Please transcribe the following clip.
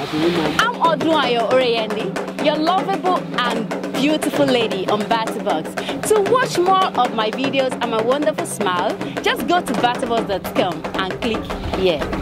I'm Odunayo Oreyendi, your lovable and beautiful lady on BattaBox. To watch more of my videos and my wonderful smile, just go to battabox.com and click here.